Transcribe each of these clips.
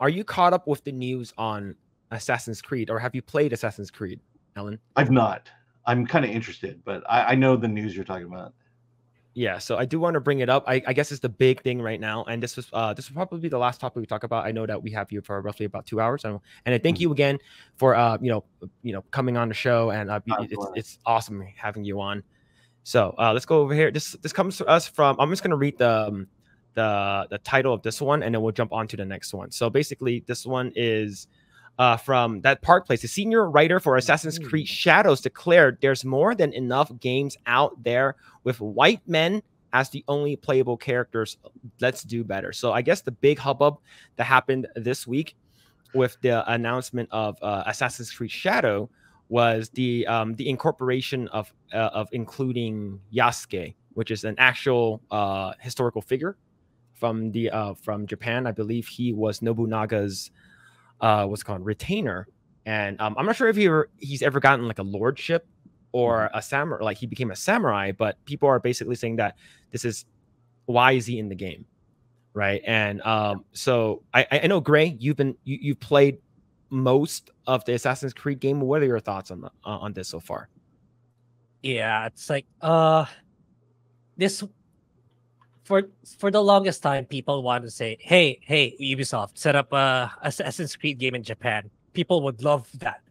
are you caught up with the news on Assassin's Creed, or have you played Assassin's Creed, Alan? I've not. I'm kind of interested, but I, I know the news you're talking about. Yeah, so I do want to bring it up. I, I, guess it's the big thing right now, and this was uh this will probably be the last topic we talk about. I know that we have you for roughly about two hours, and, and I thank mm-hmm. you again for uh you know you know coming on the show, and uh, it's, it's awesome having you on. So uh, let's go over here. This this comes to us from. I'm just gonna read the um, the the title of this one, and then we'll jump on to the next one. So basically, this one is uh, from that Park Place. The senior writer for Assassin's Creed mm. Shadows declared there's more than enough games out there with white men as the only playable characters. Let's do better. So I guess the big hubbub that happened this week with the announcement of uh, Assassin's Creed Shadow was the um, the incorporation of uh, of including Yasuke, which is an actual uh, historical figure from the uh, from Japan. I believe he was Nobunaga's uh, what's called retainer, and um, I'm not sure if he ever, he's ever gotten like a lordship or mm-hmm. a samurai, like he became a samurai. But people are basically saying that this is why is he in the game, right? And um, so I, I know Grae, you've been you, you've played most of the Assassin's Creed game. What are your thoughts on the, uh, on this so far? Yeah, it's like uh, this for for the longest time, people want to say, "Hey, hey, Ubisoft, set up a Assassin's Creed game in Japan." People would love that.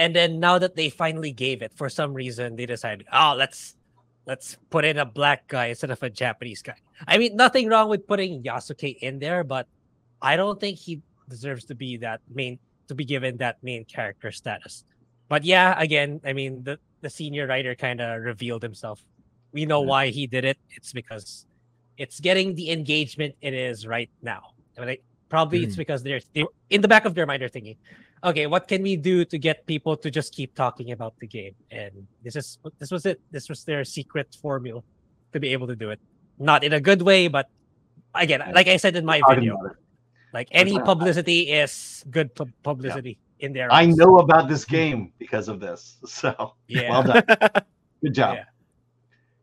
And then now that they finally gave it, for some reason, they decided, "Oh, let's let's put in a black guy instead of a Japanese guy." I mean, nothing wrong with putting Yasuke in there, but I don't think he deserves to be that main to be given that main character status. But yeah, again, I mean, the the senior writer kind of revealed himself. We know why he did it. It's because it's getting the engagement it is right now. probably mm. it's because they're, they're in the back of their mind they're thinking, okay, what can we do to get people to just keep talking about the game? And this is this was it. This was their secret formula to be able to do it. Not in a good way, but again, like I said in my video, like any publicity is good pu- publicity yeah. in there. I know about this game because of this. So yeah, well done. Good job. Yeah.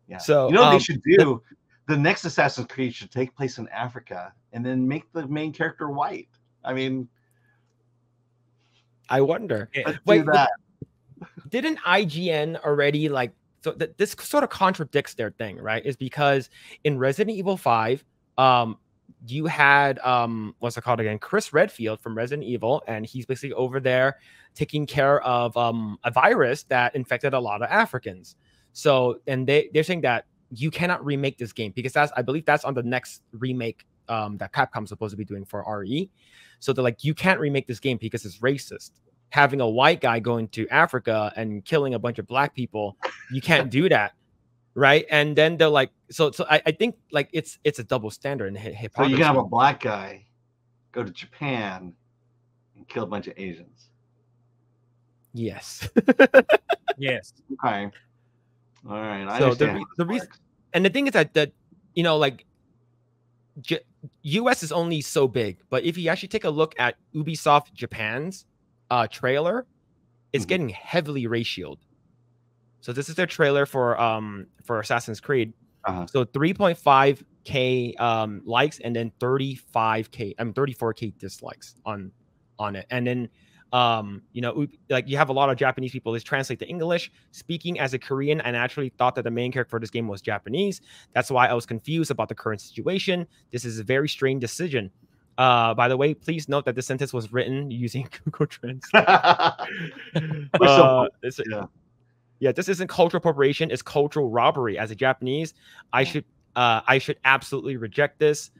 yeah. So you know what um, they should do? The next Assassin's Creed should take place in Africa and then make the main character white. I mean, I wonder. Wait, didn't IGN already like so that this sort of contradicts their thing, right? Is because in Resident Evil 5, um, you had um what's it called again? Chris Redfield from Resident Evil, and he's basically over there taking care of um a virus that infected a lot of Africans. So and they they're saying that you cannot remake this game because that's I believe that's on the next remake um, that Capcom's supposed to be doing for RE. So they're like, you can't remake this game because it's racist. Having a white guy going to Africa and killing a bunch of black people, you can't do that, right? And then they're like, so so I, I think like it's it's a double standard in hip hop. So you can have a black guy go to Japan and kill a bunch of Asians. Yes. yes. Okay. All right. I so the, the reason, and the thing is that that you know, like, J- U.S. is only so big, but if you actually take a look at Ubisoft Japan's uh, trailer, it's mm-hmm. getting heavily ratioed. So this is their trailer for um for Assassin's Creed. Uh-huh. So 3.5k um likes and then 35k I'm mean, 34k dislikes on on it. And then um you know like you have a lot of japanese people this translate to english speaking as a korean i naturally thought that the main character for this game was japanese that's why i was confused about the current situation this is a very strange decision uh, by the way, please note that this sentence was written using Google Translate. uh, yeah. yeah, this isn't cultural appropriation; it's cultural robbery. As a Japanese, I should uh, I should absolutely reject this.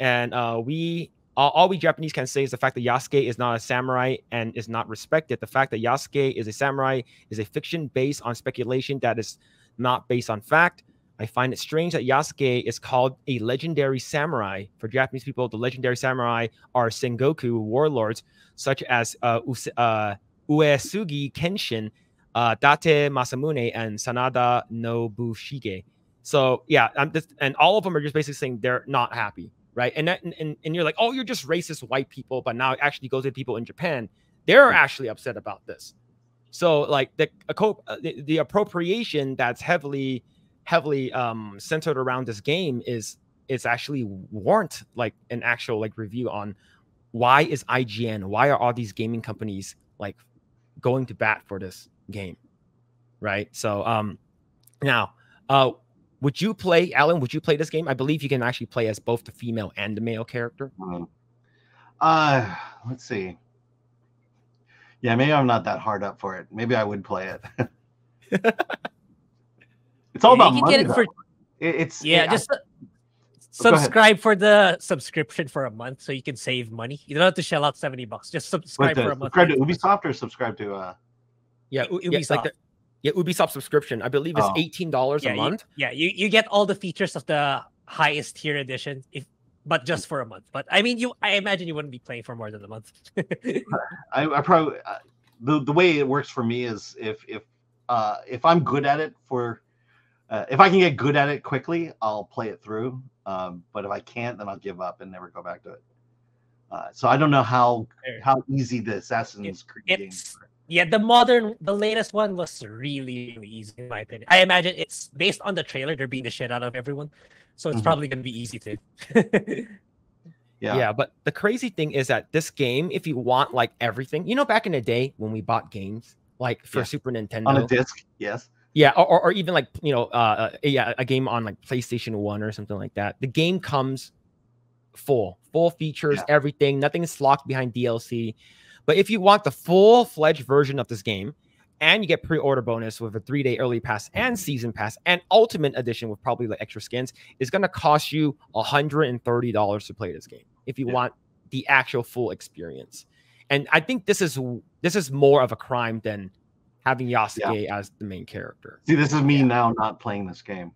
And uh, we all, we Japanese can say is the fact that Yasuke is not a samurai and is not respected. The fact that Yasuke is a samurai is a fiction based on speculation that is not based on fact. I find it strange that Yasuke is called a legendary samurai. For Japanese people, the legendary samurai are Sengoku warlords such as uh, uh, Uesugi Kenshin, uh, Date Masamune, and Sanada Nobushige. So yeah, I'm just, and all of them are just basically saying they're not happy right? And, that, and and you're like, oh, you're just racist white people, but now it actually goes to people in Japan. They're actually upset about this. So like the uh, the, the appropriation that's heavily heavily um, centered around this game is it's actually warrant like an actual like review on why is IGN? Why are all these gaming companies like going to bat for this game? Right. So um now uh would you play Alan? Would you play this game? I believe you can actually play as both the female and the male character. Um, uh, let's see. Yeah, maybe I'm not that hard up for it. Maybe I would play it. it's all yeah, about money. It for, it's yeah, it, just I, oh, subscribe for the subscription for a month so you can save money. You don't have to shell out 70 bucks. Just subscribe the, for a month. Subscribe to Ubisoft or subscribe to uh yeah, Ubisoft. Yeah, like the, yeah, Ubisoft subscription. I believe it's oh. eighteen dollars yeah, a month. You, yeah, you, you get all the features of the highest tier edition, if but just for a month. But I mean, you I imagine you wouldn't be playing for more than a month. I, I probably uh, the the way it works for me is if if uh if I'm good at it for uh, if I can get good at it quickly, I'll play it through. Um, but if I can't, then I'll give up and never go back to it. Uh, so I don't know how how easy the Assassin's Creed games are. Yeah, the modern, the latest one was really, really easy in my opinion. I imagine it's based on the trailer. They're beating the shit out of everyone, so it's mm-hmm. probably gonna be easy to. yeah, yeah. But the crazy thing is that this game, if you want like everything, you know, back in the day when we bought games like for yeah. Super Nintendo on a disc, yes. Yeah, or, or even like you know, uh, uh yeah, a game on like PlayStation One or something like that. The game comes full, full features, yeah. everything. Nothing is locked behind DLC. But if you want the full fledged version of this game, and you get pre-order bonus with a three-day early pass and season pass and ultimate edition with probably like extra skins, it's gonna cost you $130 to play this game if you yeah. want the actual full experience. And I think this is this is more of a crime than having Yasuke yeah. as the main character. See, this is me yeah. now not playing this game.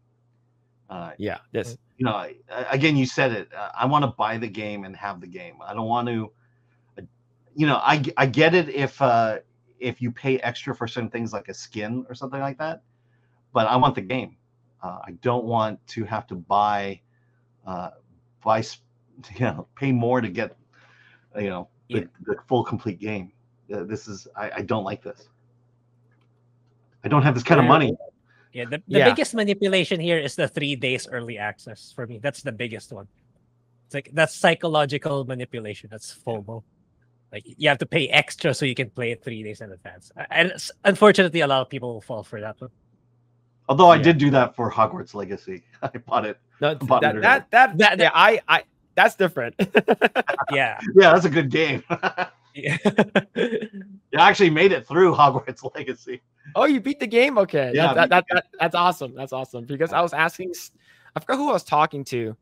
Uh, yeah, this. You know, again, you said it. Uh, I want to buy the game and have the game. I don't want to you know, I I get it if uh if you pay extra for certain things like a skin or something like that, but I want the game. Uh, I don't want to have to buy uh buy you know pay more to get you know the, yeah. the full complete game. Uh, this is I, I don't like this. I don't have this kind of money. Yeah, the, the yeah. biggest manipulation here is the three days early access for me. That's the biggest one. It's like that's psychological manipulation. That's FOMO. Like you have to pay extra so you can play it three days in advance. And unfortunately, a lot of people fall for that one. Although I did do that for Hogwarts Legacy, I bought it. No, bought that, it that, that, that, yeah, I, I, that's different. yeah, yeah, that's a good game. yeah, you actually made it through Hogwarts Legacy. Oh, you beat the game? Okay, yeah, that, that, that, that's awesome. That's awesome because I was asking, I forgot who I was talking to.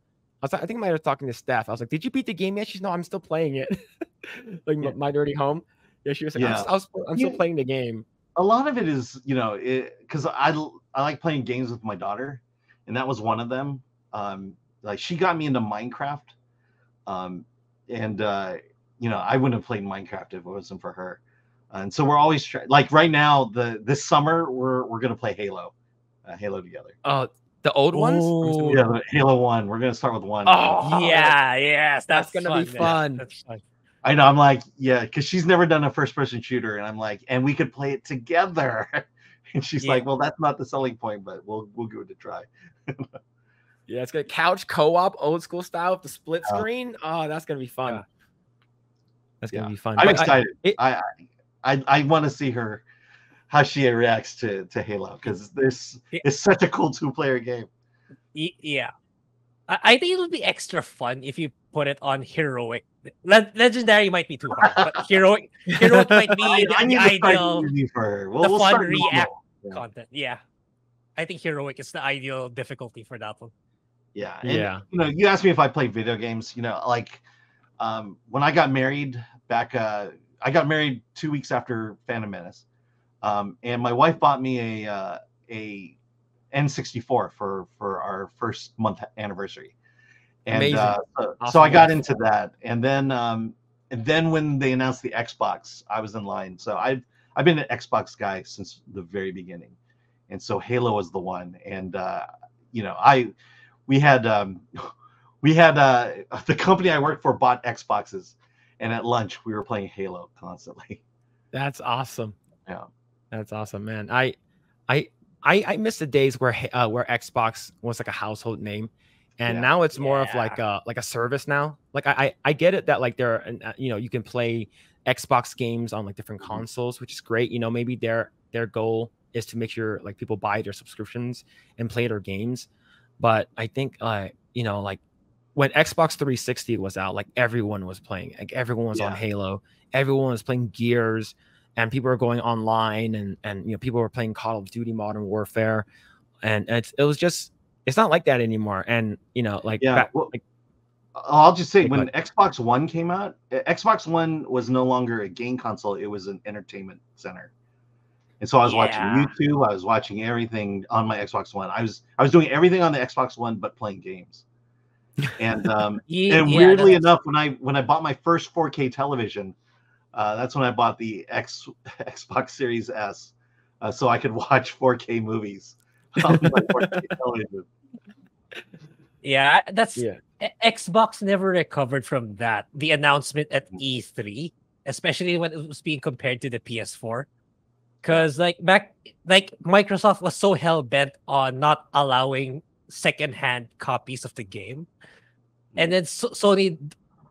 I, was, I think I might have talking to Steph. I was like, "Did you beat the game yet?" She's no, I'm still playing it. like yeah. my dirty home. Yeah, she was like, yeah. I'm, I was, I'm still playing the game. A lot of it is, you know, because I I like playing games with my daughter, and that was one of them. Um, like she got me into Minecraft, um, and uh, you know, I wouldn't have played Minecraft if it wasn't for her. And so we're always try- like right now the this summer we're we're gonna play Halo, uh, Halo together. Oh, the old ones? Ooh. Yeah, Halo One. We're gonna start with one. Oh yeah, yes, that's, that's gonna fun, be fun. Fun. I know. I'm like, yeah, because she's never done a first person shooter, and I'm like, and we could play it together. and she's yeah. like, well, that's not the selling point, but we'll we'll give it a try. yeah, it's gonna couch co-op, old school style with the split yeah. screen. Oh, that's gonna be fun. Yeah. That's gonna be fun. I'm but excited. I it, I I, I want to see her how she reacts to to Halo because this is such a cool two player game. Yeah, I think it would be extra fun if you put it on heroic. Le- legendary might be too hard, but heroic heroic might be I, the, I the ideal for we'll, the we'll fun react yeah. content. Yeah, I think heroic is the ideal difficulty for that one. Yeah, and, yeah. You know, you asked me if I play video games. You know, like um, when I got married back, uh, I got married two weeks after Phantom Menace, um, and my wife bought me a uh, a N64 for for our first month anniversary. And uh, so, awesome. so, I got into that, and then um, and then when they announced the Xbox, I was in line. So I've I've been an Xbox guy since the very beginning, and so Halo was the one. And uh, you know, I we had um, we had uh, the company I worked for bought Xboxes, and at lunch we were playing Halo constantly. That's awesome. Yeah, that's awesome, man. I I I, I miss the days where uh, where Xbox was like a household name. and yeah. now it's more yeah. of like a like a service now. Like I, I I get it that like there uh, you know you can play Xbox games on like different mm-hmm. consoles, which is great. You know maybe their their goal is to make sure like people buy their subscriptions and play their games. But I think uh you know like when Xbox 360 was out, like everyone was playing. Like everyone was yeah. on Halo, everyone was playing Gears, and people were going online, and and you know people were playing Call of Duty Modern Warfare, and it's it was just it's not like that anymore. And you know, like yeah, back, well, like, I'll just say when Xbox One came out, Xbox One was no longer a game console; it was an entertainment center. And so I was yeah. watching YouTube, I was watching everything on my Xbox One. I was I was doing everything on the Xbox One but playing games. And um yeah, and weirdly yeah, enough, when I when I bought my first 4K television, uh, that's when I bought the X Xbox Series S, uh, so I could watch 4K movies on my 4K television. Yeah, that's yeah. Xbox never recovered from that. The announcement at E3, especially when it was being compared to the PS4. Because like back like Microsoft was so hell bent on not allowing secondhand copies of the game. And then so- Sony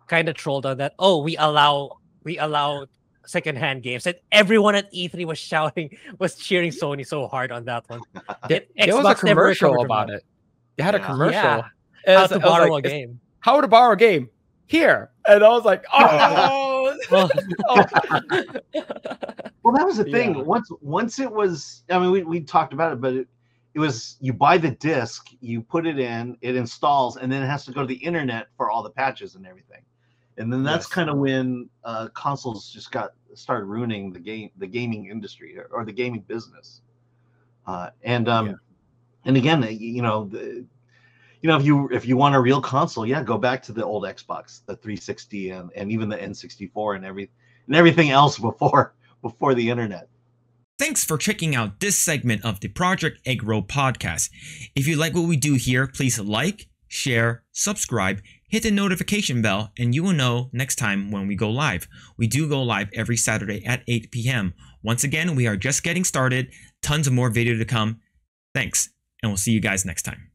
kind of trolled on that. Oh, we allow we allow secondhand games. And everyone at E3 was shouting, was cheering Sony so hard on that one. there, there was a commercial about it. They had yeah. a commercial. Yeah. How to borrow like, a game. How to borrow a game here. And I was like, oh. well, oh. well, that was the thing. Yeah. Once once it was, I mean, we, we talked about it, but it, it was you buy the disc, you put it in, it installs, and then it has to go to the internet for all the patches and everything. And then that's yes. kind of when uh, consoles just got started ruining the game, the gaming industry or, or the gaming business. Uh, and um, yeah. and again, you know, the, you know, if you if you want a real console, yeah, go back to the old Xbox, the 360, and, and even the N64 and every and everything else before before the internet. Thanks for checking out this segment of the Project Egg Roll podcast. If you like what we do here, please like, share, subscribe, hit the notification bell, and you will know next time when we go live. We do go live every Saturday at 8 p.m. Once again, we are just getting started. Tons of more video to come. Thanks, and we'll see you guys next time.